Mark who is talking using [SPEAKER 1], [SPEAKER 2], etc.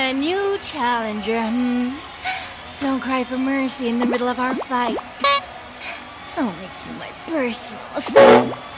[SPEAKER 1] A new challenger, hmm? Don't cry for mercy in the middle of our fight. I'll make you my personal.